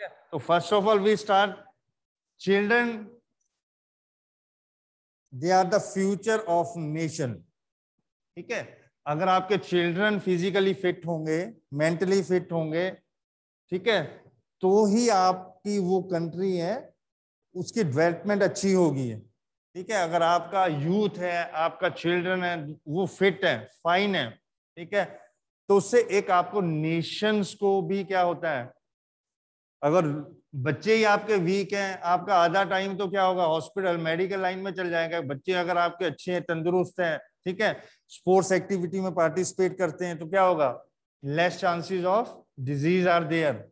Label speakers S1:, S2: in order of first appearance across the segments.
S1: तो first of all we start children they are the future of nation ठीक है? अगर आपके चिल्ड्रन फिजिकली फिट होंगे मेंटली फिट होंगे, ठीक है? तो ही आपकी वो कंट्री है, उसकी डेवलपमेंट अच्छी होगी। ठीक है? अगर आपका यूथ है, आपका चिल्ड्रन है, वो फिट है फाइन है। ठीक है? तो उससे एक आपको नेशंस को भी क्या होता है? अगर बच्चे ही आपके वीक हैं, आपका आधा टाइम तो क्या होगा? हॉस्पिटल मेडिकल लाइन में चल जाएगा। बच्चे अगर आपके अच्छे हैं, तंदुरुस्त हैं, ठीक है? स्पोर्ट्स एक्टिविटी में पार्टिसिपेट करते हैं तो क्या होगा? Less chances of disease are there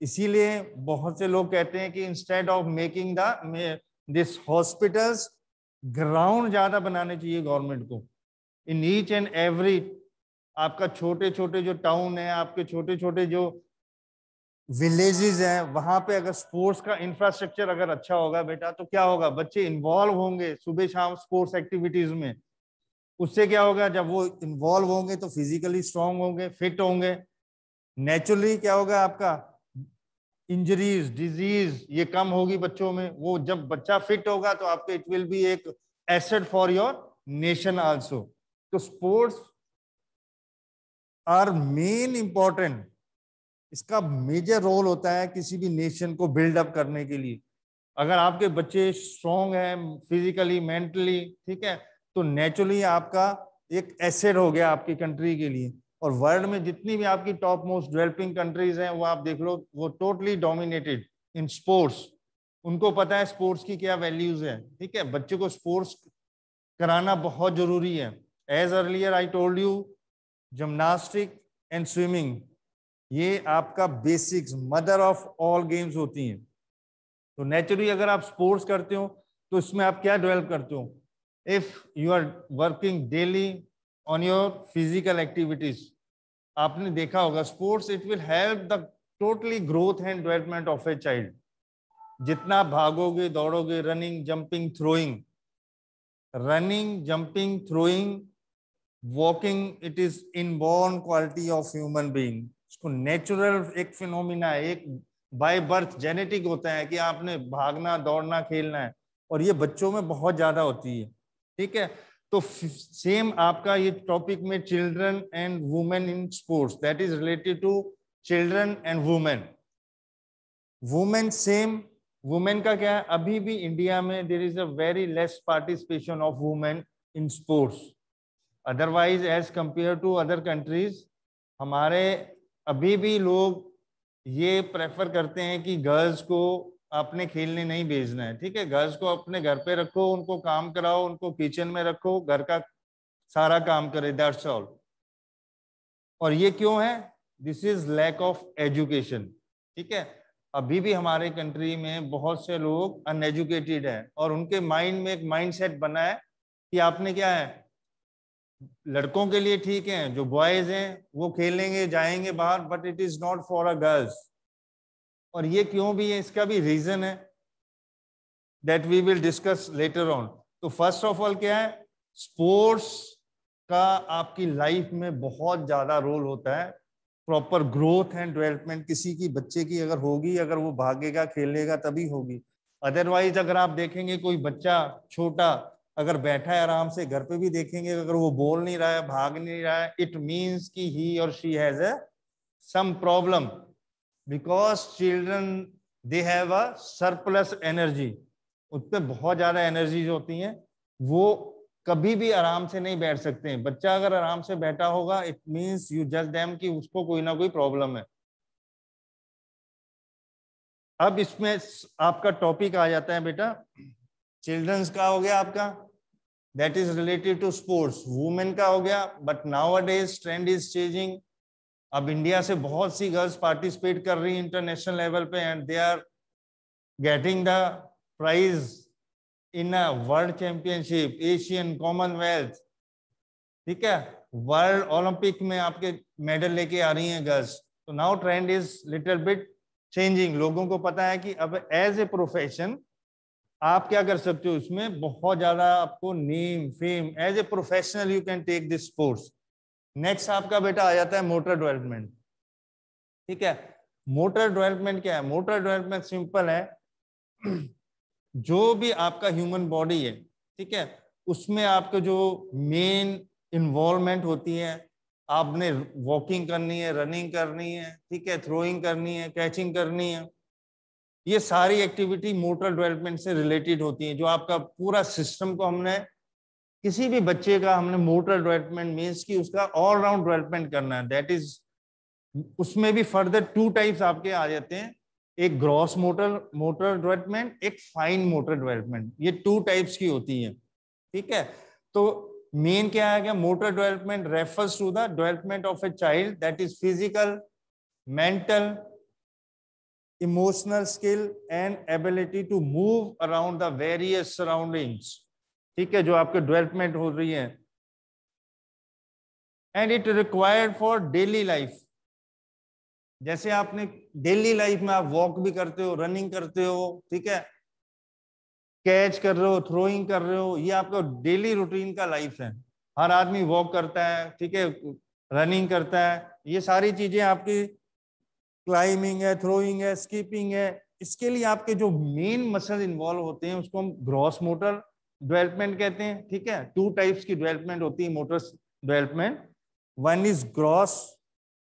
S1: इसीलिए बहुत से लोग कहते हैं कि instead of making the this hospitals ground ज़्यादा बनाने चाहिए गवर्नमेंट को। इन ईच एंड एवरी आपका छोटे छोटे जो टाउन है, आपके छोटे छोटे जो विलेजेस हैं, वहाँ पे अगर स्पोर्ट्स का इंफ्रास्ट्रक्चर अगर अच्छा होगा बेटा तो क्या होगा? बच्चे इन्वॉल्व होंगे सुबह शाम स्पोर्ट्स एक्टिविटीज़ में। उससे क्या होगा? जब वो इन्वॉल्व होंगे तो फिजिकली स्ट्रांग होंगे फिट होंगे। नेचुरली क्या होगा आपका? इंजरीज डिज़ीज़ ये कम होगी बच्चों में। वो जब बच्चा फिट होगा तो आपके इट विल बी एक asset for your nation also तो स्पोर्ट्स आर मेन इंपॉर्टेंट इसका मेजर रोल होता है किसी भी नेशन को बिल्डअप करने के लिए। अगर आपके बच्चे स्ट्रॉन्ग हैं फिजिकली मेंटली ठीक है तो नेचुरली आपका एक एसेट हो गया आपकी कंट्री के लिए। और वर्ल्ड में जितनी भी आपकी टॉप मोस्ट डेवलपिंग कंट्रीज़ हैं, वो आप देख लो, वो टोटली डोमिनेटेड इन स्पोर्ट्स उनको पता है स्पोर्ट्स की क्या वैल्यूज़ है, ठीक है? बच्चे को स्पोर्ट्स कराना बहुत ज़रूरी है। As earlier I told you gymnastic and swimming ये आपका basics mother of all games होती हैं। तो नेचुरली अगर आप स्पोर्ट्स करते हो तो इसमें आप क्या डेवलप करते हो? If you are working daily on your physical activities आपने देखा होगा sports it will help the totally growth and development of a child जितना भागोगे, दौड़ोगे running jumping throwing running jumping throwing walking it is inborn quality of human being इसको natural एक phenomena है, एक by birth genetic होता है कि आपने भागना, दौड़ना, खेलना है, और ये बच्चों में बहुत ज़्यादा होती है, ठीक है? तो सेम आपका ये टॉपिक में children and women in sports that is related to children and women women same women का क्या है? अभी भी इंडिया में there is a very less participation of women in sports otherwise as compare to other countries हमारे अभी भी लोग ये प्रेफर करते हैं कि गर्ल्स को अपने खेलने नहीं भेजना है, ठीक है? गर्ल्स को अपने घर पे रखो, उनको काम कराओ, उनको किचन में रखो, घर का सारा काम करे दैट्स ऑल और ये क्यों है? This is lack of education ठीक है? अभी भी हमारे कंट्री में बहुत से लोग अनएजुकेटेड हैं और उनके माइंड में एक माइंडसेट बना है कि आपने क्या है? लड़कों के लिए ठीक है, जो बॉयज़ हैं, वो खेलेंगे, जाएँगे बाहर but it is not for a girls और ये क्यों भी है? इसका भी रीजन है that we will discuss later on तो फ़र्स्ट ऑफ़ ऑल क्या है? स्पोर्ट्स का आपकी लाइफ में बहुत ज़्यादा रोल होता है। प्रॉपर ग्रोथ एंड डेवलपमेंट किसी की, बच्चे की अगर होगी, अगर वो भागेगा, खेलेगा, तभी होगी। अदरवाइज़ अगर आप देखेंगे कोई बच्चा छोटा अगर बैठा है आराम से, घर पे भी देखेंगे, अगर वो बोल नहीं रहा है, भाग नहीं रहा है इट मीन्स कि ही और she has a some problem because children they have a surplus energy उसमें बहुत ज़्यादा एनर्जीज होती हैं। वो कभी भी आराम से नहीं बैठ सकते हैं। बच्चा अगर आराम से बैठा होगा it means you just damn कि उसको कोई ना कोई प्रॉब्लम है। अब इसमें आपका टॉपिक आ जाता है बेटा। चिल्ड्रंस का हो गया आपका। That is related to sports women का हो गया but nowadays trend is changing अब इंडिया से बहुत सी गर्ल्स पार्टिसिपेट कर रही इंटरनेशनल लेवल पे and they are getting the prize in a world championship Asian commonwealth ठीक है? वर्ल्ड ओलंपिक में आपके मेडल लेके आ रही हैं गर्ल्स तो now trend is little bit changing लोगों को पता है कि अब एज ए प्रोफेशन आप क्या कर सकते हो इसमें? बहुत ज़्यादा आपको name fame as a professional you can take this sports next आपका बेटा आ जाता है मोटर डेवलपमेंट ठीक है? मोटर डेवलपमेंट क्या है? मोटर डेवलपमेंट सिंपल है। जो भी आपका ह्यूमन बॉडी है, ठीक है? उसमें आपका जो मेन इन्वॉल्वमेंट होती है, आपने वॉकिंग करनी है रनिंग करनी है, ठीक है? थ्रोइंग करनी है कैचिंग करनी है। ये सारी एक्टिविटी मोटर डेवलपमेंट से रिलेटेड होती है, जो आपका पूरा सिस्टम को हमने, किसी भी बच्चे का हमने मोटर डेवलपमेंट मीन्स की उसका ऑल राउंड डेवलपमेंट करना है। दैट इज़ उसमें भी फर्दर टू टाइप्स आपके आ जाते हैं। एक ग्रॉस मोटर मोटर डेवलपमेंट एक फाइन मोटर डेवलपमेंट ये टू टाइप्स की होती है। ठीक है? तो मेन क्या है? क्या motor development refers to the development of a child that is physical mental emotional skill and ability to move around the various surroundings ठीक है, जो आपके डेवलपमेंट हो रही है। And it required for daily life जैसे आपने डेली लाइफ में आप वॉक भी करते हो रनिंग करते हो, ठीक है? कैच कर रहे हो थ्रोइंग कर रहे हो, ये आपका डेली रूटीन का लाइफ है। हर आदमी वॉक करता है, ठीक है? रनिंग करता है, ये सारी चीज़ें आपकी क्लाइंबिंग है थ्रोइंग है स्कीपिंग है, इसके लिए आपके जो मेन मसल इन्वॉल्व होते हैं, उसको हम ग्रॉस मोटर डेवलपमेंट कहते हैं, ठीक है? टू टाइप्स की डेवलपमेंट होती है motor development one is gross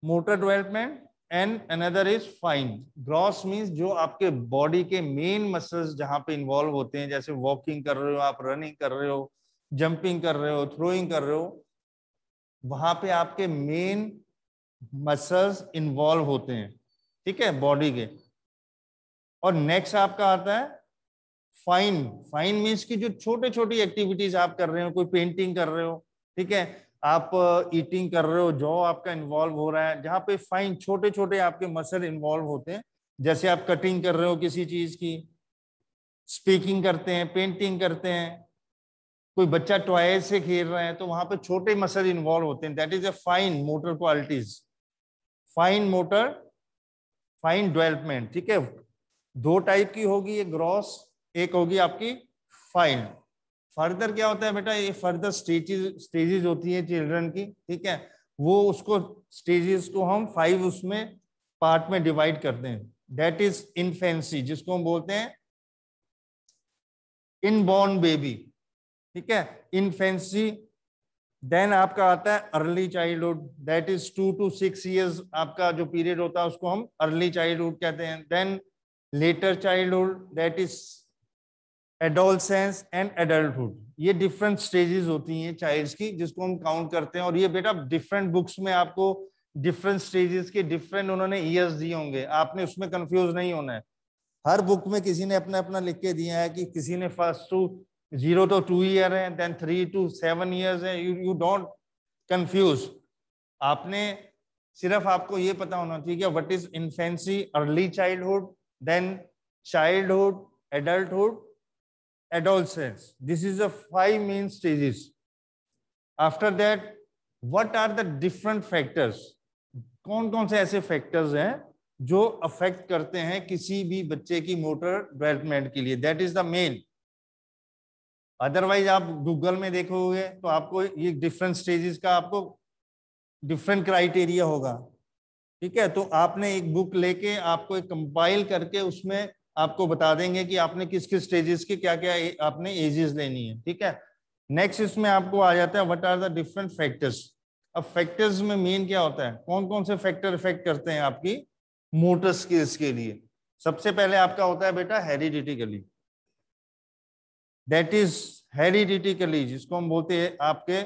S1: motor development and another is fine gross means जो आपके बॉडी के मेन मसल्स जहाँ पे इन्वॉल्व होते हैं, जैसे वॉकिंग कर रहे हो आप रनिंग कर रहे हो जंपिंग कर रहे हो थ्रोइंग कर रहे हो, वहाँ पे आपके मेन मसल्स इन्वॉल्व होते हैं। ठीक है बॉडी के। और नेक्स्ट आपका आता है फाइन फाइन मीन्स की जो छोटे छोटी एक्टिविटीज़ आप कर रहे हो, कोई पेंटिंग कर रहे हो, ठीक है, आप ईटिंग कर रहे हो, जो आपका इन्वॉल्व हो रहा है, जहाँ पे फाइन छोटे छोटे आपके मसल इन्वॉल्व होते हैं, जैसे आप कटिंग कर रहे हो किसी चीज़ की स्पीकिंग करते हैं पेंटिंग करते हैं, कोई बच्चा टॉय से खेल रहा है तो वहाँ पे छोटे मसल इन्वॉल्व होते हैं। That is a fine motor qualities fine motor fine development, ठीक है? दो टाइप की होगी एक ग्रॉस, एक होगी आपकी फाइन। फर्दर क्या होता है बेटा? ये फर्दर स्टेजेस स्टेजेस होती है चिल्ड्रन की, ठीक है? वो उसको, स्टेजेस को हम फाइव उसमें पार्ट में डिवाइड करते हैं। दैट इज़ इनफेंसी जिसको हम बोलते हैं इनबॉर्न बेबी ठीक है? इनफेंसी देन आपका आता है early childhood that is two to six years आपका जो पीरियड होता है, उसको हम अर्ली चाइल्डहुड कहते हैं। Then later childhood that is adolescence and adulthood ये डिफरेंट स्टेजेस होती हैं चाइल्ड्स की, जिसको हम काउंट करते हैं। और ये बेटा डिफरेंट बुक्स में आपको डिफरेंट स्टेजेस के डिफरेंट उन्होंने ईयर्स दिए होंगे। आपने उसमें कंफ्यूज नहीं होना है। हर बुक में किसी ने अपना अपना लिख के दिया है कि किसी ने first two zero to two year है then three to seven years है यू यू डोंट कंफ्यूज आपने सिर्फ़ आपको ये पता होना चाहिए कि what is infancy early childhood then childhood adulthood adolescence. This is the five main stages. After that, what are the different factors? कौन कौन से ऐसे फैक्टर्स हैं जो अफेक्ट करते हैं किसी भी बच्चे की मोटर डेवलपमेंट के लिए that is the main otherwise आप गूगल में देखोगे तो आपको ये डिफरेंट स्टेजेस का आपको डिफरेंट क्राइटेरिया होगा। ठीक है? तो आपने एक बुक लेके आपको एक कंपाइल करके उसमें आपको बता देंगे कि आपने किस किस स्टेजेस के क्या क्या आपने एजेस लेनी है। ठीक है? नेक्स्ट इसमें आपको आ जाता है what are the different factors अब फैक्टर्स में मेन क्या होता है? कौन कौन से फैक्टर इफ़ेक्ट करते हैं आपकी? मोटर स्किल्स के लिए। सबसे पहले आपका होता है बेटा हेरिडिटिकली दैट इज़ हेरिडिटिकली जिसको हम बोलते हैं आपके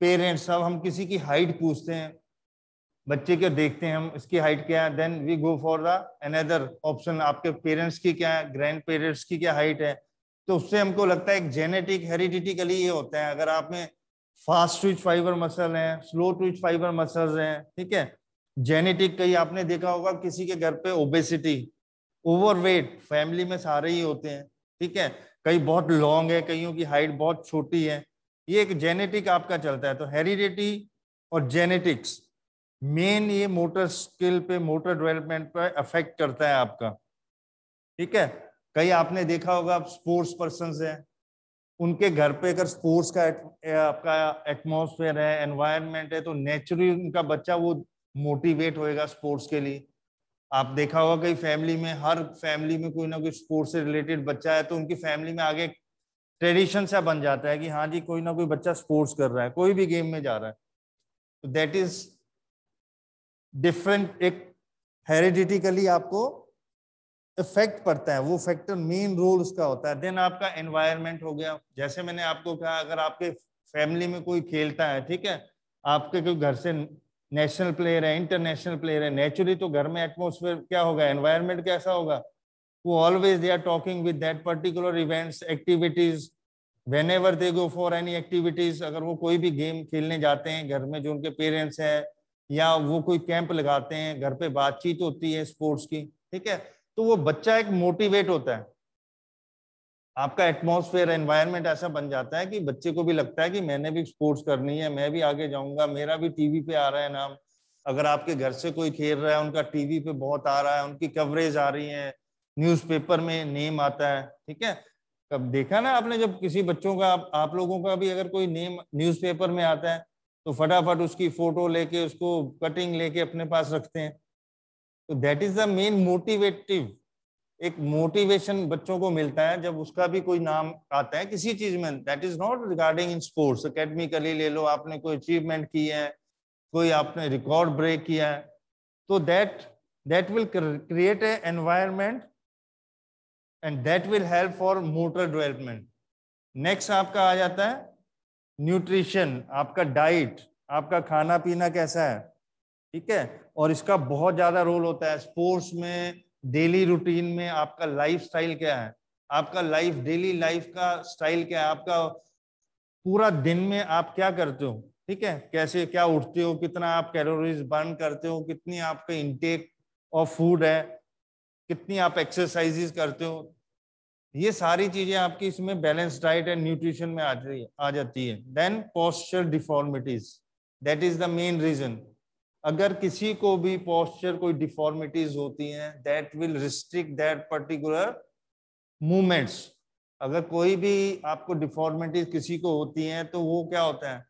S1: पेरेंट्स अब हम किसी की हाइट पूछते हैं, बच्चे के देखते हैं हम, इसकी हाइट क्या है? Then we go for the another option आपके पेरेंट्स की क्या है? ग्रैंड पेरेंट्स की क्या हाइट है? तो उससे हमको लगता है जेनेटिक हेरिडिटिकली ये होता है। अगर आप में फास्ट ट्विच फाइबर मसल है स्लो ट्विच फाइबर मसल्स हैं, ठीक है? जेनेटिक कहीं आपने देखा होगा किसी के घर पे ओबेसिटी ओवरवेट फैमिली में सारे ही होते हैं, ठीक है? कई बहुत लॉन्ग है, कईयों की हाइट बहुत छोटी है। ये एक जेनेटिक आपका चलता है तो हेरिडिटी और जेनेटिक्स मेन ये मोटर स्किल पे मोटर डेवलपमेंट पे अफेक्ट करता है आपका। ठीक है? कई आपने देखा होगा, आप स्पोर्ट्स पर्सन है। उनके घर पे अगर स्पोर्ट्स का आपका एटमोसफेयर है एनवायरनमेंट है तो नेचुरली उनका बच्चा वो मोटिवेट होएगा स्पोर्ट्स के लिए। आप देखा होगा कई फैमिली में, हर फैमिली में कोई ना कोई स्पोर्ट्स से रिलेटेड बच्चा है तो उनकी फैमिली में आगे ट्रेडिशन सा बन जाता है कि हाँ जी, कोई ना कोई बच्चा स्पोर्ट्स कर रहा है, कोई भी गेम में जा रहा है। तो दैट इज़ डिफरेंट एक हेरिडिटिकली आपको इफ़ेक्ट पड़ता है, वो फैक्टर मेन रोल उसका होता है। देन आपका एनवायरनमेंट हो गया, जैसे मैंने आपको कहा, अगर आपके फैमिली में कोई खेलता है, ठीक है, आपके कोई घर से नेशनल प्लेयर है, इंटरनेशनल प्लेयर है। नेचुरली तो घर में एटमोसफेयर क्या होगा? एनवायरमेंट कैसा होगा? वो always they are talking with that particular events activities whenever they go for any activities अगर वो कोई भी गेम खेलने जाते हैं घर में जो उनके पेरेंट्स हैं, या वो कोई कैंप लगाते हैं, घर पे बातचीत होती है स्पोर्ट्स की, ठीक है? तो वो बच्चा एक मोटिवेट होता है। आपका एटमोसफेयर एनवायरनमेंट ऐसा बन जाता है कि बच्चे को भी लगता है कि मैंने भी स्पोर्ट्स करनी है मैं भी आगे जाऊँगा मेरा भी टीवी पे आ रहा है नाम। अगर आपके घर से कोई खेल रहा है उनका टीवी पे बहुत आ रहा है उनकी कवरेज आ रही है न्यूज़पेपर में नेम आता है ठीक है? कब देखा ना आपने जब किसी बच्चों का आप, लोगों का भी अगर कोई नेम न्यूज़पेपर में आता है तो फटाफट उसकी फ़ोटो लेके उसको कटिंग लेके अपने पास रखते हैं। तो that is the main motivative एक मोटिवेशन बच्चों को मिलता है जब उसका भी कोई नाम आता है किसी चीज़ में। That is not regarding in sports academically ले लो, आपने कोई अचीवमेंट की है, कोई आपने रिकॉर्ड ब्रेक किया है तो that that will create a environment and that will help for motor development next आपका आ जाता है न्यूट्रिशन आपका डाइट आपका खाना पीना कैसा है? ठीक है? और इसका बहुत ज़्यादा रोल होता है। स्पोर्ट्स में डेली रूटीन में आपका लाइफ स्टाइल क्या है? आपका लाइफ, डेली लाइफ का स्टाइल क्या है? आपका पूरा दिन में आप क्या करते हो? ठीक है? कैसे, क्या उठते हो? कितना आप कैलोरीज बर्न करते हो? कितनी आपका इंटेक ऑफ़ फ़ूड है? कितनी आप एक्सरसाइजेस करते हो? ये सारी चीज़ें आपकी इसमें बैलेंस डाइट एंड न्यूट्रिशन में आ जाती आ जाती है। Then posture deformities that is the main reason अगर किसी को भी पोस्चर कोई डिफॉर्मिटीज होती हैं that will restrict that particular movements अगर कोई भी आपको डिफॉर्मिटीज किसी को होती हैं तो वो क्या होता है?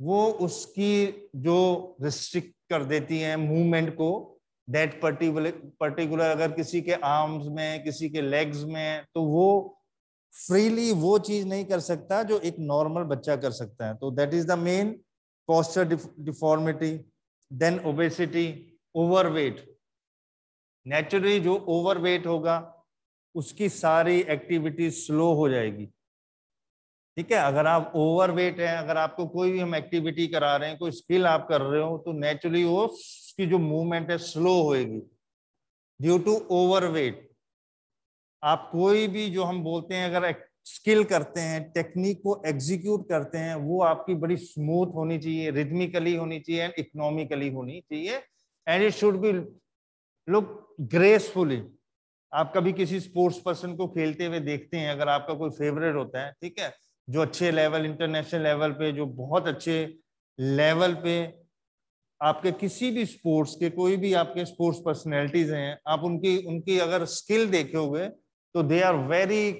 S1: वो उसकी जो रिस्ट्रिक्ट कर देती हैं मूवमेंट को दैट पर्टिकुलर पर्टिकुलर अगर किसी के आर्म्स में, किसी के लेग्स में तो वो फ्रीली वो चीज़ नहीं कर सकता जो एक नॉर्मल बच्चा कर सकता है। तो that is the main posture deformity then obesity overweight naturally जो ओवरवेट होगा, उसकी सारी एक्टिविटी स्लो हो जाएगी। ठीक है? अगर आप ओवरवेट है, अगर आपको कोई भी हम एक्टिविटी करा रहे हैं, कोई स्किल आप कर रहे हो तो नेचुरली वो उसकी जो मूवमेंट है स्लो होएगी। ड्यू टू ओवरवेट आप कोई भी जो हम बोलते हैं, अगर स्किल करते हैं, टेक्निक को एग्जीक्यूट करते हैं, वो आपकी बड़ी स्मूथ होनी चाहिए रिदमिकली होनी चाहिए एंड इकोनॉमिकली होनी चाहिए। And it should be look gracefully आप कभी किसी स्पोर्ट्स पर्सन को खेलते हुए देखते हैं, अगर आपका कोई फेवरेट होता है, ठीक है, जो अच्छे लेवल इंटरनेशनल लेवल पे, जो बहुत अच्छे लेवल पे आपके किसी भी स्पोर्ट्स के, कोई भी आपके स्पोर्ट्स पर्सनैलिटीज हैं, आप उनकी उनकी अगर स्किल देखे हुए तो they are very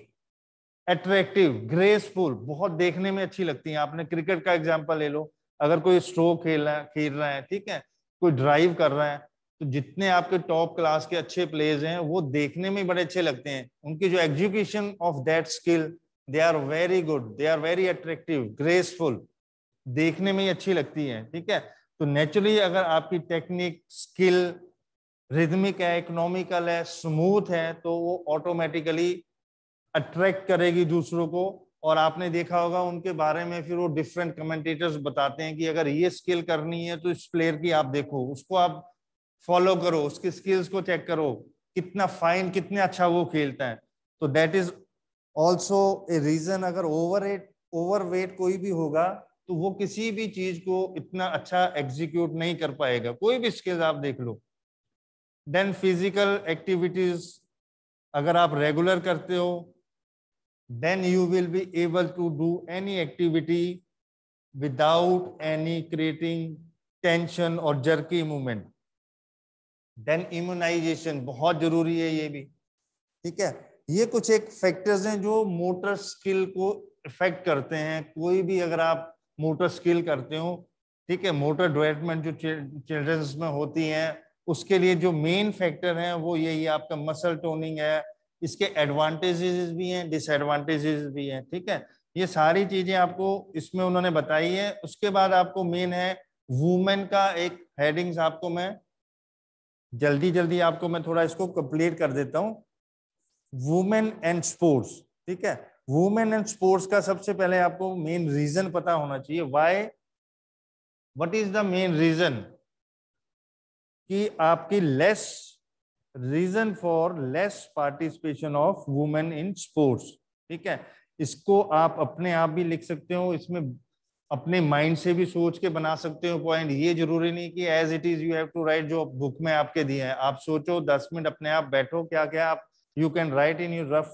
S1: attractive graceful बहुत देखने में अच्छी लगती है। आपने क्रिकेट का एग्ज़ाम्पल ले लो। अगर कोई स्ट्रोक खेल रहा है, खेल रहा है, ठीक है? कोई ड्राइव कर रहा है तो जितने आपके टॉप क्लास के अच्छे प्लेयर्स हैं, वो देखने में बड़े अच्छे लगते हैं। उनकी जो execution of that skill they are very good they are very attractive graceful देखने में ही अच्छी लगती है, ठीक है? तो नेचुरली अगर आपकी टेक्निक स्किल रिदमिक है इकोनॉमिकल है स्मूथ है तो वो ऑटोमेटिकली अट्रैक्ट करेगी दूसरों को, और आपने देखा होगा उनके बारे में फिर वो डिफरेंट कमेंटेटर्स बताते हैं कि अगर ये स्किल करनी है तो इस प्लेयर की आप देखो, उसको आप फॉलो करो, उसकी स्किल्स को चेक करो, कितना फाइन कितने अच्छा वो खेलता है। तो that is also a reason अगर ओवर एट ओवर वेट कोई भी होगा तो वो किसी भी चीज़ को इतना अच्छा एग्जीक्यूट नहीं कर पाएगा। कोई भी स्किल्स आप देख लो। देन फ़िज़िकल एक्टिविटीज़ अगर आप रेगुलर करते हो then you will be able to do any activity without any creating tension or jerky movement. Then immunization, बहुत ज़रूरी है ये भी। ठीक है? ये कुछ एक फैक्टर्स हैं जो मोटर स्किल को इफ़ेक्ट करते हैं। कोई भी अगर आप मोटर स्किल करते हो, ठीक है? मोटर डेवलपमेंट जो चिल्ड्रंस में होती हैं, उसके लिए जो मेन फैक्टर है, वो यही आपका मसल टोनिंग है इसके एडवांटेजेस भी हैं डिसएडवांटेजेस भी हैं, ठीक है? ये सारी चीज़ें आपको इसमें उन्होंने बताई है। उसके बाद आपको मेन है वुमेन का एक हेडिंग्स आपको मैं जल्दी जल्दी आपको मैं थोड़ा इसको कंप्लीट कर देता हूँ। वुमेन एंड स्पोर्ट्स ठीक है? वुमेन एंड स्पोर्ट्स का सबसे पहले आपको मेन रीजन पता होना चाहिए। Why what is the main reason कि आपकी less reason for less participation of women in sports ठीक है? इसको आप अपने आप भी लिख सकते हो, इसमें अपने माइंड से भी सोच के बना सकते हो पॉइंट ये ज़रूरी नहीं कि as it is you have to write जो बुक में आपके दिए हैं। आप सोचो, दस मिनट अपने आप बैठो क्या क्या आप you can write in your rough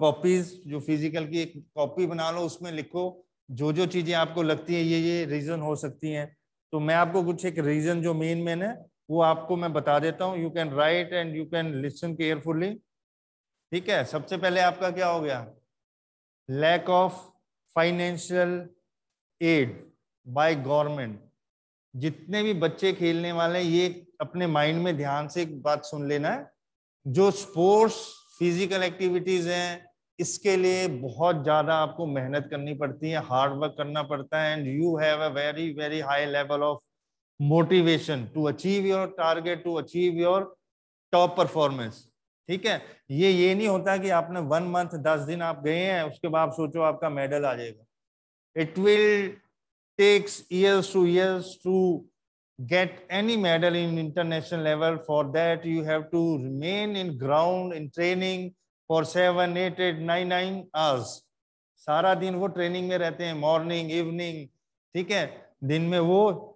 S1: copies जो फ़िज़िकल की एक कॉपी बना लो, उसमें लिखो जो जो चीज़ें आपको लगती है ये ये रीजन हो सकती हैं। तो मैं आपको कुछ एक रीजन जो मेन मेन है वो आपको मैं बता देता हूँ। You can write and you can listen carefully ठीक है? सबसे पहले आपका क्या हो गया? Lack of financial aid by government जितने भी बच्चे खेलने वाले ये अपने माइंड में ध्यान से एक बात सुन लेना है। जो स्पोर्ट्स फ़िज़िकल एक्टिविटीज़ हैं, इसके लिए बहुत ज़्यादा आपको मेहनत करनी पड़ती है हार्ड वर्क करना पड़ता है। And you have a very very high level of motivation to achieve your target to achieve your top performance ठीक है? ये ये नहीं होता कि आपने वन मंथ दस दिन आप गए हैं, उसके बाद सोचो आपका मेडल आ जाएगा। It will takes years to years to get any medal in international level for that you have to remain in ground in training for seven eight eight nine nine hours सारा दिन वो training में रहते हैं morning evening ठीक है? दिन में वो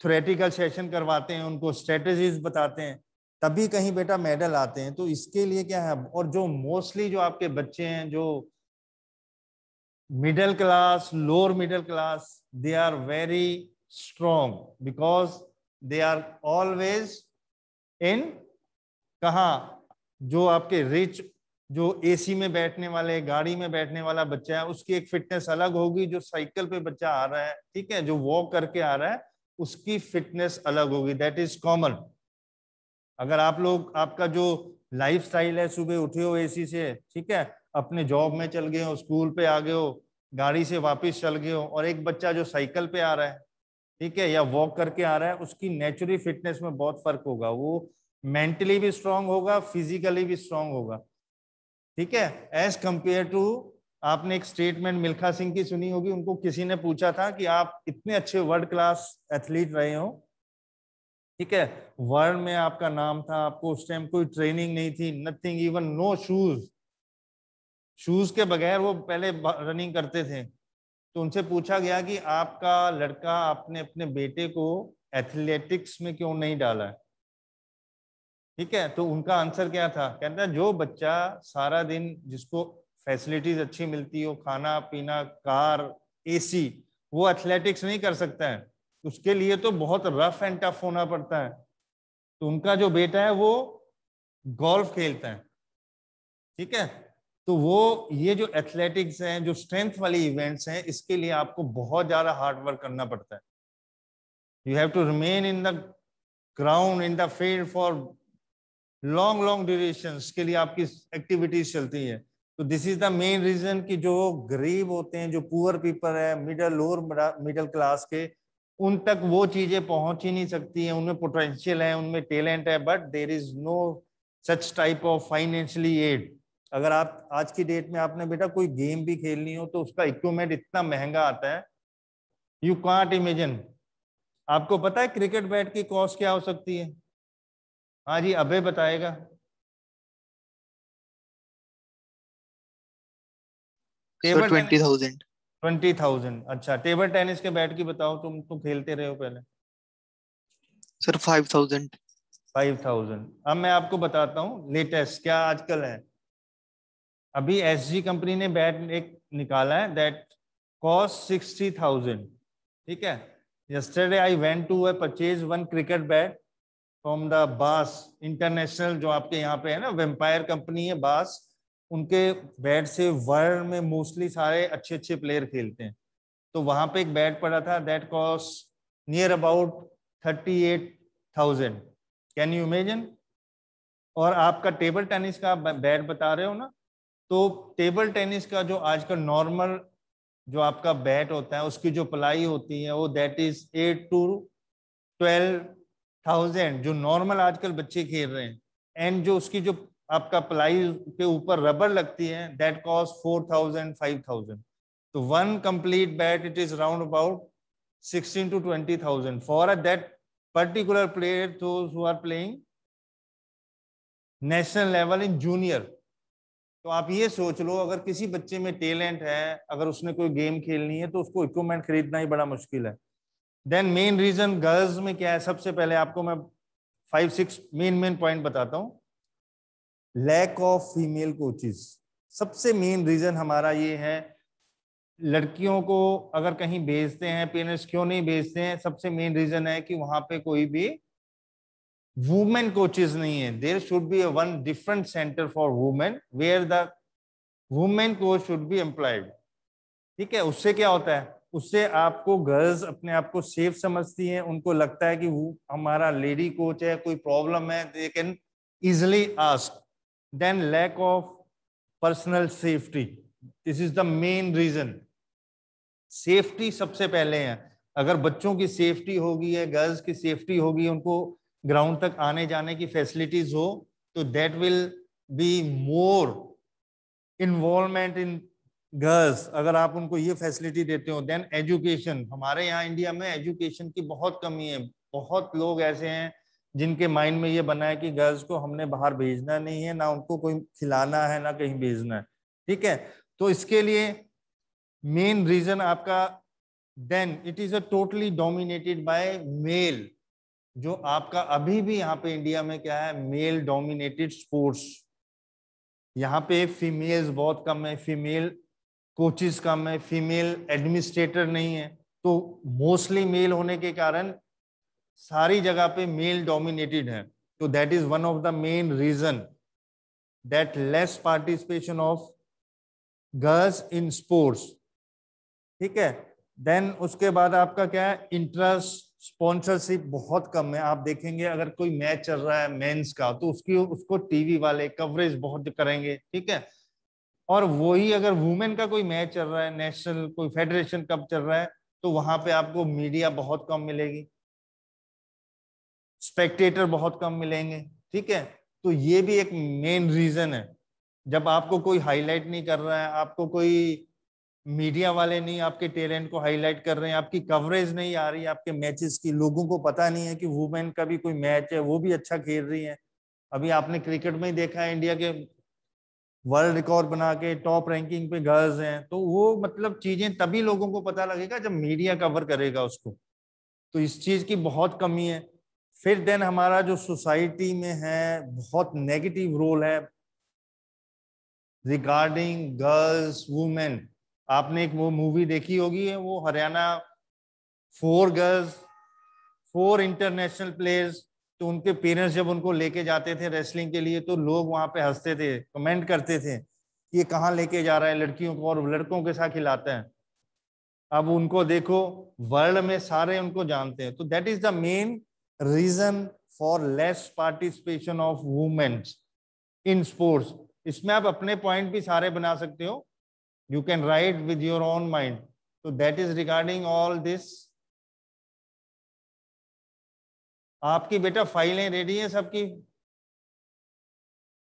S1: थ्योरेटिकल सेशन करवाते हैं, उनको स्ट्रेटजीज बताते हैं, तभी कहीं बेटा मेडल आते हैं तो इसके लिए क्या है? और जो मोस्टली जो आपके बच्चे हैं, जो middle class lower middle class they are very strong because they are always in कहा? जो आपके रिच जो एसी में बैठने वाले, गाड़ी में बैठने वाला बच्चा है, उसकी एक फिटनेस अलग होगी, जो साइकिल पे बच्चा आ रहा है, ठीक है? जो वॉक करके आ रहा है उसकी फिटनेस अलग होगी दैट इज़ कॉमन अगर आप लोग, आपका जो लाइफ स्टाइल है, सुबह उठे हो एसी से, ठीक है, अपने जॉब में चल गए हो स्कूल पे आ गए हो, गाड़ी से वापस चल गए हो, और एक बच्चा जो साइकिल पे आ रहा है, ठीक है, या वॉक करके आ रहा है, उसकी नेचुरली फिटनेस में बहुत फ़र्क होगा। वो मेंटली भी स्ट्रांग होगा फिजिकली भी स्ट्रांग होगा। ठीक है एज कंपेयर टू आपने एक स्टेटमेंट मिल्खा सिंह की सुनी होगी, उनको किसी ने पूछा था कि आप इतने अच्छे वर्ल्ड क्लास एथलीट रहे हो। ठीक है वर्ल्ड में आपका नाम था, आपको उस टाइम कोई ट्रेनिंग नहीं थी nothing even no shoes shoes के बगैर वो पहले रनिंग करते थे। तो उनसे पूछा गया कि आपका लड़का आपने अपने बेटे को एथलेटिक्स में क्यों नहीं डाला? है ठीक है तो उनका आंसर क्या था? कहता है जो बच्चा सारा दिन जिसको फैसिलिटीज़ अच्छी मिलती हो, खाना, पीना, कार एसी वो एथलेटिक्स नहीं कर सकता है। उसके लिए तो बहुत रफ एंड टफ होना पड़ता है। तो उनका जो बेटा है वो गोल्फ खेलता है। ठीक है? तो वो, ये जो एथलेटिक्स हैं, जो स्ट्रेंथ वाली इवेंट्स हैं, इसके लिए आपको बहुत ज़्यादा हार्ड वर्क करना पड़ता है। You have to remain in the ground in the field for long long duration के लिए आपकी एक्टिविटीज़ चलती है। तो this is the main reason कि जो गरीब होते हैं, जो पुअर पीपल है मिडल लोअर मिडिल क्लास के, उन तक वो चीज़ें पहुँच ही नहीं सकती हैं। उनमें पोटेंशियल है, उनमें टैलेंट है but there is no such type of financially aid अगर आप, आज की डेट में आपने बेटा कोई गेम भी खेलनी हो तो उसका इक्विपमेंट इतना महँगा आता है यू कांट इमेजिन आपको पता है क्रिकेट बैट की कॉस्ट क्या हो सकती है? हाँ जी अबे बताएगा।
S2: Table twenty thousand
S1: twenty thousand अच्छा टेबल टेनिस के बैट की बताओ तुम तुम खेलते रहे हो पहले?
S2: Sir five thousand
S1: five thousand अब मैं आपको बताता हूँ लेटेस्ट क्या आजकल है। अभी एस जी कंपनी ने बैट एक निकाला है दैट कॉस्ट सिक्सटी थाउज़ेंड ठीक है? Yesterday I went to a purchase one cricket bat from the BAS international जो आपके यहाँ पे है ना वेम्पायर कंपनी है बास उनके बैट से वर्ल्ड में मोस्टली सारे अच्छे अच्छे प्लेयर खेलते हैं। तो वहाँ पे एक बैट पड़ा था that cost near about thirty eight thousand can you imagine और आपका टेबल टेनिस का बैट बता रहे हो ना? तो टेबल टेनिस का जो आज आजकल नॉर्मल जो आपका बैट होता है, उसकी जो पलाई होती है, वो that is eight to twelve thousand जो नॉर्मल आजकल बच्चे खेल रहे हैं। एंड जो उसकी जो आपका पलाई के ऊपर रबर लगती है that cost four thousand five thousand तो one complete bat it is round about sixteen to twenty thousand for that particular player who are playing national level in junior तो आप ये सोच लो, अगर किसी बच्चे में टैलेंट है, अगर उसने कोई गेम खेलनी है तो उसको इक्विपमेंट खरीदना ही बड़ा मुश्किल है। देन मेन रीजन गर्ल्स में क्या है, सबसे पहले आपको मैं five six main main point बताता हूँ। लैक ऑफ़ फीमेल कोचेस सबसे मेन रीजन हमारा ये है, लड़कियों को अगर कहीं भेजते हैं पेरेंट्स क्यों नहीं भेजते हैं, सबसे मेन रीजन है कि वहाँ पे कोई भी वुमेन कोचेस नहीं है। There should be one different centre for women where the women coach should be employed ठीक है? उससे क्या होता है? उससे आपको गर्ल्स अपने आप को सेफ़ समझती हैं। उनको लगता है कि वो हमारा लेडी कोच है, कोई प्रॉब्लम है they can easily ask then lack of personal safety this is the main reason safety सबसे पहले है। अगर बच्चों की सेफ्टी होगी है गर्ल्स की सेफ्टी होगी, उनको ग्राउंड तक आने जाने की फैसिलिटीज़ हो तो that will be more involvement in girls अगर आप उनको ये फैसिलिटी देते हो देन एजुकेशन हमारे यहाँ इंडिया में एजुकेशन की बहुत कमी है। बहुत लोग ऐसे हैं जिनके माइंड में ये बना है कि गर्ल्स को हमने बाहर भेजना नहीं है, ना उनको कोई खिलाना है, ना कहीं भेजना है। ठीक है? तो इसके लिए मेन रीजन आपका then it is a totally dominated by male जो आपका अभी भी यहाँ पे इंडिया में क्या है मेल डोमिनेटेड स्पोर्ट्स यहाँ पे फीमेल्स बहुत कम है फीमेल कोचेस कम है फीमेल एडमिनिस्ट्रेटर नहीं है। तो मोस्टली मेल होने के कारण सारी जगह पे मेल डोमिनेटेड है। तो that is one of the main reason that less participation of girls in sports ठीक है? देन उसके बाद आपका क्या है? इंटरेस्ट स्पॉन्सरशिप बहुत कम है। आप देखेंगे, अगर कोई मैच चल रहा है मेंस का तो उसकी, उसको टीवी वाले कवरेज बहुत करेंगे। ठीक है? और वही अगर वुमेन का कोई मैच चल रहा है नेशनल कोई फेडरेशन कप चल रहा है तो वहाँ पे आपको मीडिया बहुत कम मिलेगी। स्पेक्टेटर बहुत कम मिलेंगे, ठीक है? तो ये भी एक मेन रीजन है। जब आपको कोई हाईलाइट नहीं कर रहा है, आपको कोई मीडिया वाले नहीं, आपके टैलेंट को हाईलाइट कर रहे हैं, आपकी कवरेज नहीं आ रही है आपके मैचेस की, लोगों को पता नहीं है कि वुमेन का भी कोई मैच है, वो भी अच्छा खेल रही है। अभी आपने क्रिकेट में ही देखा है इंडिया के वर्ल्ड रिकॉर्ड बना के टॉप रैंकिंग पे गर्ल्स हैं। तो वो मतलब चीज़ें तभी लोगों को पता लगेगा जब मीडिया कवर करेगा उसको। तो इस चीज़ की बहुत कमी है। फिर देन हमारा जो सोसाइटी में है, बहुत नेगेटिव रोल है। रिगार्डिंग गर्ल्स वुमेन आपने एक वो मूवी देखी होगी है वो Haryana four girls four international players तो उनके पेरेंट्स जब उनको लेके जाते थे रेसलिंग के लिए तो लोग वहाँ पे हँसते थे कमेंट करते थे कि ये कहाँ लेके जा रहा है लड़कियों को और लड़कों के साथ खिलाते हैं। अब उनको देखो वर्ल्ड में सारे उनको जानते हैं। तो that is the main reason for less participation of womens in sports इसमें आप अपने पॉइंट भी सारे बना सकते हो। You can write with your own mind तो that is regarding all this आपकी बेटा फाइलें रेडी हैं सबकी?